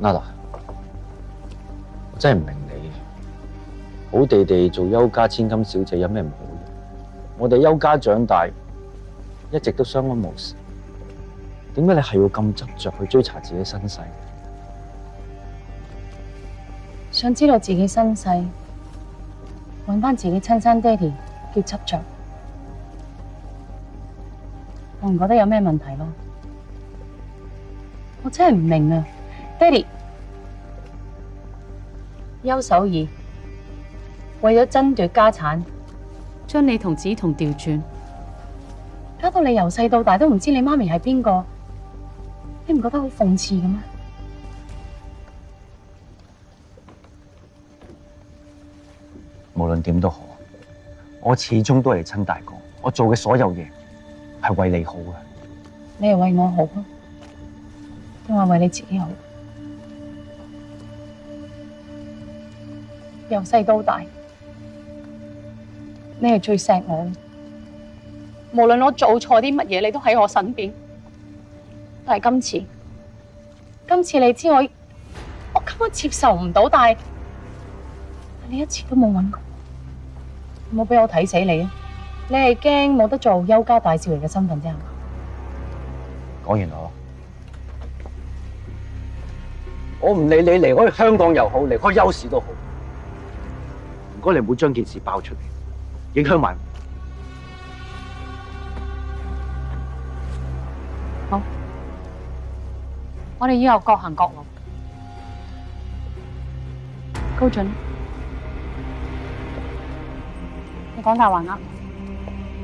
娜娜，我真系唔明你，好地地做邱家千金小姐有咩唔好？我哋邱家长大，一直都相安无事，点解你系要咁执着去追查自己身世？想知道自己身世，揾翻自己亲生爹哋叫执着。我唔觉得有咩问题咯，我真系唔明啊！爹哋邱守义为咗争夺家产，将你同梓潼调转，搞到你由细到大都唔知你妈咪系边个，你唔觉得好讽刺嘅咩？无论点都好，我始终都系亲大哥，我做嘅所有嘢。系为你好嘅，你系为我好咯，都系为你自己好。由细到大，你系最锡我的。无论我做错啲乜嘢，你都喺我身边。但系今次，今次你知我，我根本接受唔到。但系你一次都冇揾我，冇俾我睇死你啊！你系惊冇得做邱家大少爷嘅身份啫，系讲完我，我唔理你离开香港又好，离开邱氏都好，唔该你唔好将件事爆出嚟，影响埋我。好，我哋以后各行各路。高准，你讲大话啦！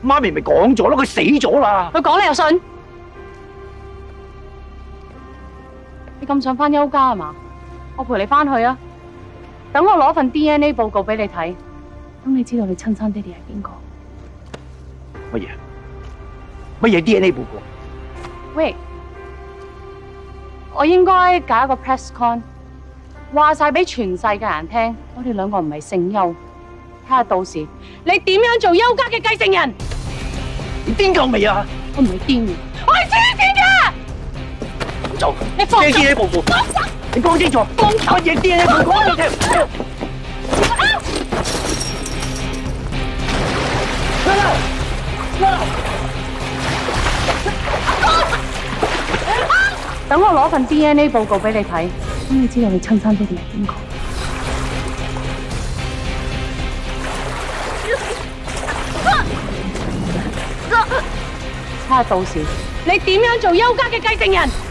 妈咪咪讲咗咯，佢死咗啦。佢讲你又信？你咁想翻邱家系嘛？我陪你翻去啊！等我攞份 DNA 报告俾你睇，等你知道你亲生爹哋系边个。乜嘢？乜嘢 DNA 报告？喂，我应该搞一个 press con，话晒俾全世界人听，我哋两个唔系姓邱。睇下到时你点样做邱家嘅继承人？你癫够未啊？我唔系癫，我系痴线噶。走，你放低 DNA 报告，你讲清楚，放乜嘢 DNA 报告俾你听。等我攞份 DNA 报告俾你睇，帮你知道你亲生爹哋系边个。到时你怎么做邱家嘅继承人